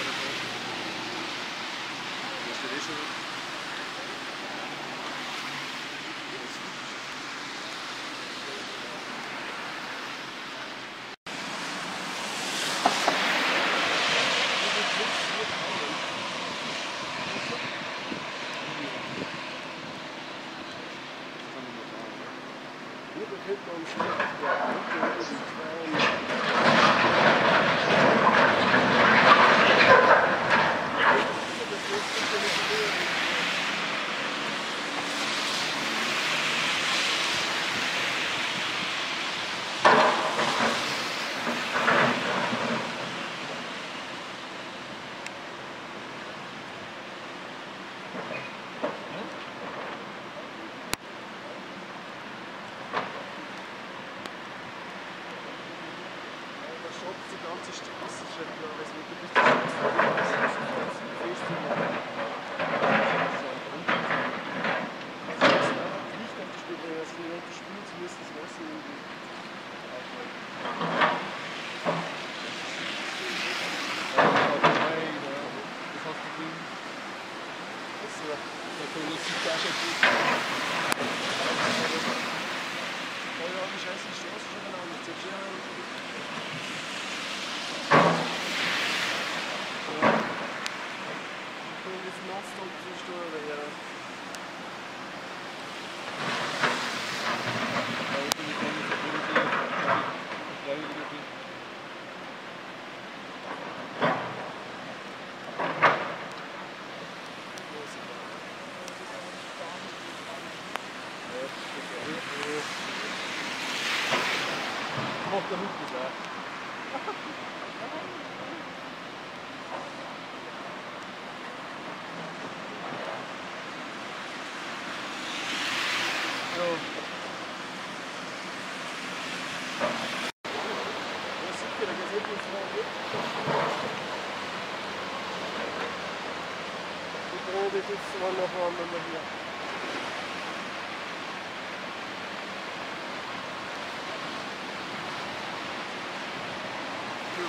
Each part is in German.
what it is. What's the die ganze Straße schon klar, es wird Voilà. Donc le flicage est tout. Voilà, je reste ici, je vais dans le bien. mouvement, donc je dois toplamış bir daha. All this is one of our memorabilia.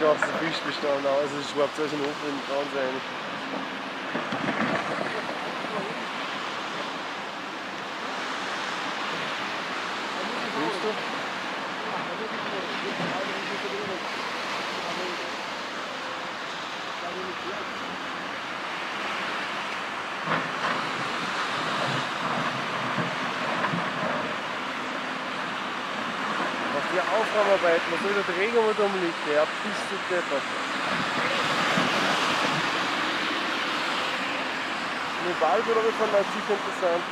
viel. Das löscht den ganzen Fischbestand aus. Es ist überhaupt so ein Ofen dran Aufräumarbeiten, da soll der Träger wo rumliegt, ja, bist du deppert. Eine Wahlbürger fand das sicher interessant.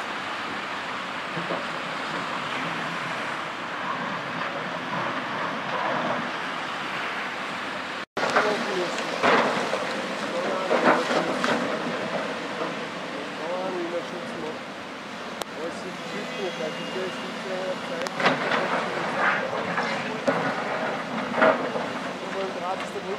Thank you. that's the.